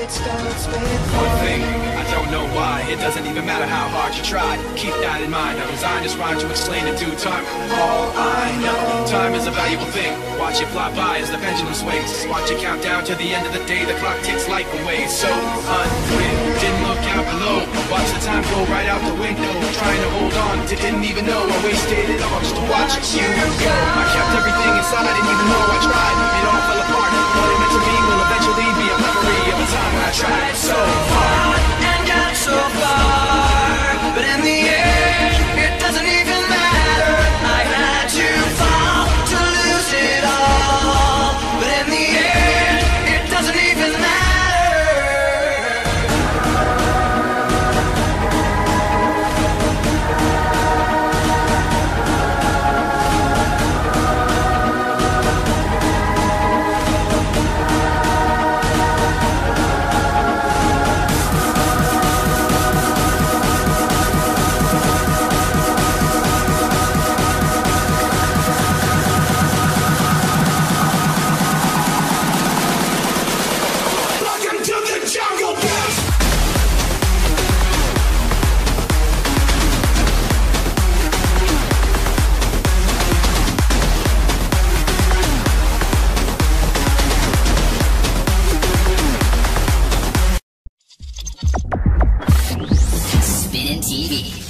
One thing, I don't know why. It doesn't even matter how hard you try. Keep that in mind. I designed this rhyme to explain in due time. All I know, time is a valuable thing. Watch it fly by as the pendulum swings. Watch it count down to the end of the day. The clock ticks life away. So unreal. Didn't look out below. Watch the time go right out the window. Trying to hold on to didn't even know I wasted it all just to watch you go. I kept everything inside. I didn't even know I tried. It all fell apart. tried so hard. 年级里。